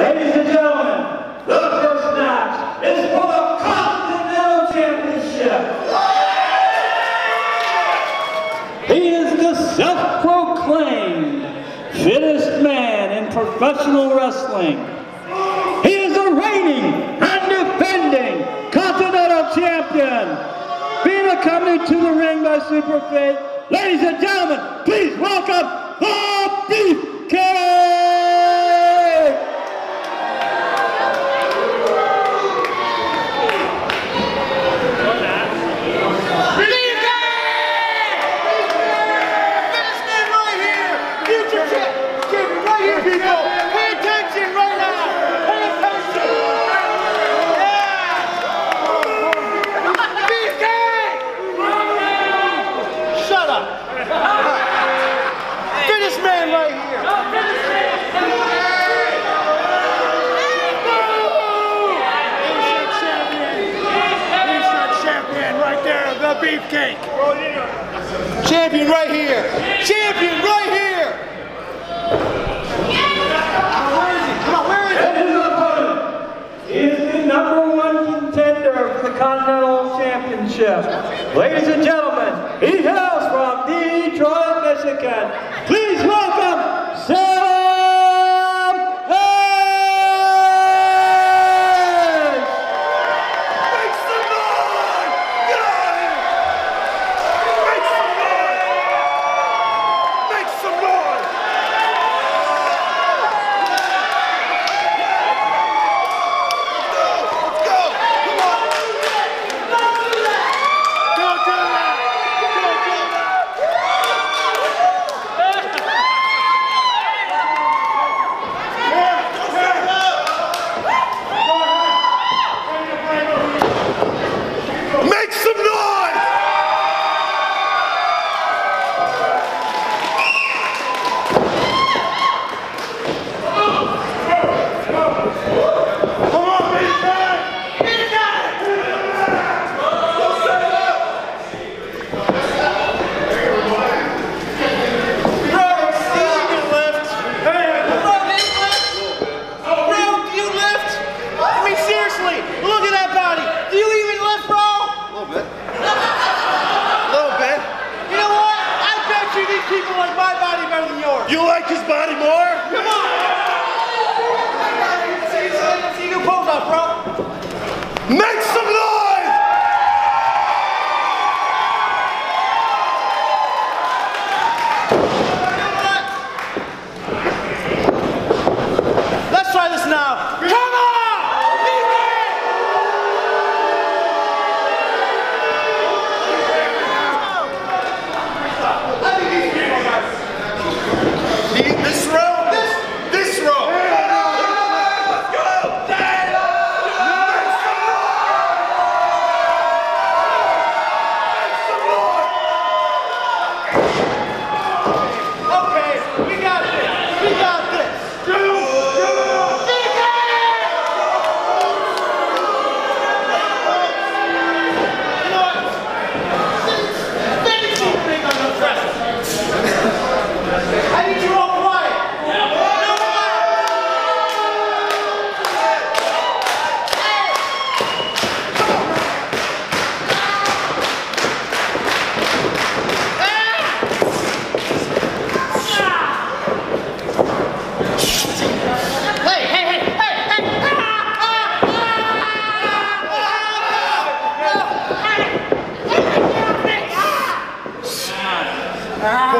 Ladies and gentlemen, the first match is for the Continental Championship. He is the self-proclaimed fittest man in professional wrestling. He is the reigning and defending Continental Champion. Being accompanied to the ring by Superfit, ladies and gentlemen, please welcome the Beefcake! Beefcake! Champion right here! Champion right here! Where is he? Come on, where is he? Is the number one contender for the Continental Championship. Ladies and gentlemen, he hails from Detroit, Michigan. Please body more. Come on. See you, see you bro. Make Ah.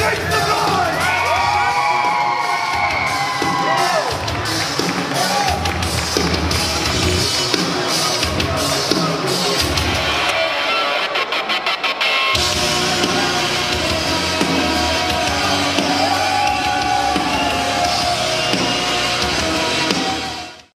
United States!